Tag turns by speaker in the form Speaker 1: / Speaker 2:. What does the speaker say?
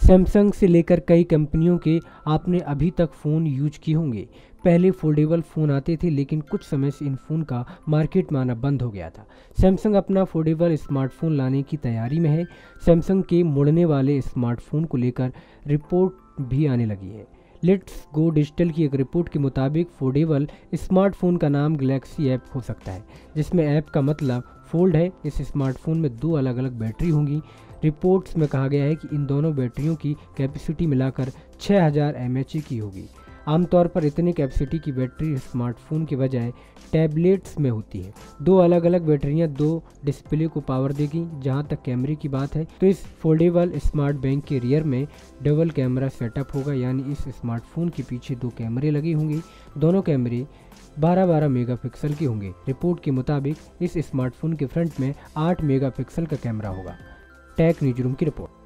Speaker 1: Samsung से लेकर कई कंपनियों के आपने अभी तक फ़ोन यूज़ किए होंगे। पहले फोल्डेबल फ़ोन आते थे, लेकिन कुछ समय से इन फ़ोन का मार्केट में आना बंद हो गया था। सैमसंग अपना फोल्डेबल स्मार्टफ़ोन लाने की तैयारी में है। सैमसंग के मुड़ने वाले स्मार्टफ़ोन को लेकर रिपोर्ट भी आने लगी है। लेट्स गो डिजिटल की एक रिपोर्ट के मुताबिक फोल्डेबल स्मार्टफ़ोन का नाम गलेक्सी ऐप हो सकता है, जिसमें ऐप का मतलब फोल्ड है। इस स्मार्टफ़ोन में दो अलग अलग बैटरी होंगी। रिपोर्ट्स में कहा गया है कि इन दोनों बैटरियों की कैपेसिटी मिलाकर छः हज़ार की होगी। आमतौर पर इतनी कैपेसिटी की बैटरी स्मार्टफ़ोन के बजाय टैबलेट्स में होती है। दो अलग अलग बैटरियाँ दो डिस्प्ले को पावर देगी। जहाँ तक कैमरे की बात है तो इस फोल्डेबल स्मार्ट बैंक के रियर में डबल कैमरा सेटअप होगा। यानी इस स्मार्टफ़ोन के पीछे दो कैमरे लगे होंगे। दोनों कैमरे 12-12 मेगापिक्सल के होंगे। रिपोर्ट के मुताबिक इस स्मार्टफ़ोन के फ्रंट में 8 मेगापिक्सल का कैमरा होगा। टैक न्यूज़ रूम की रिपोर्ट